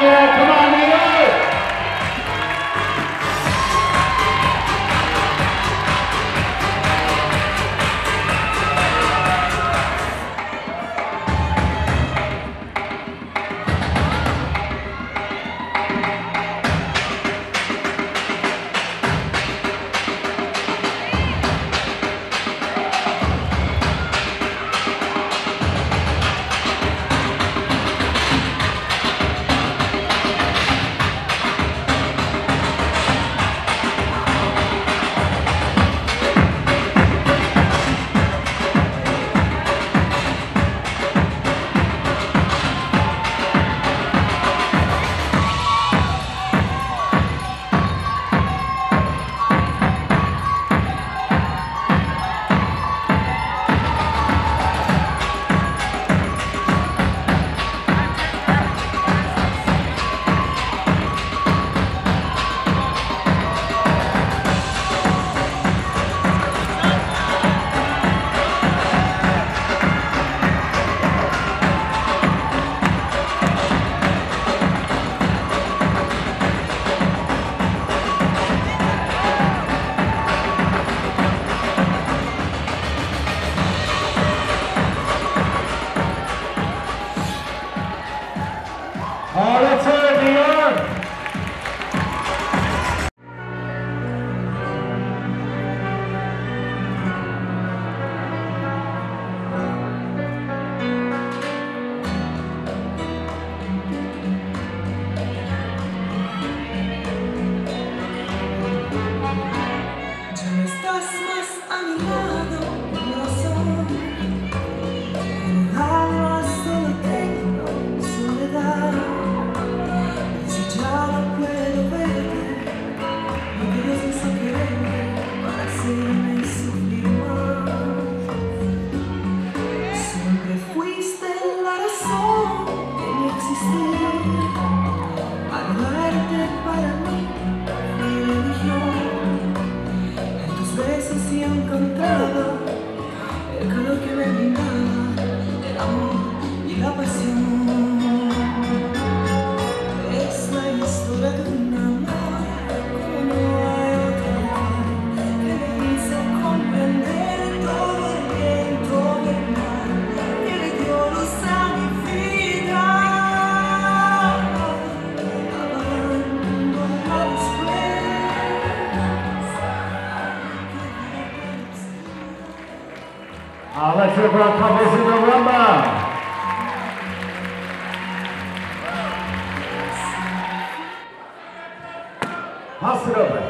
Yeah. for our couples in the rumba. Pass it over.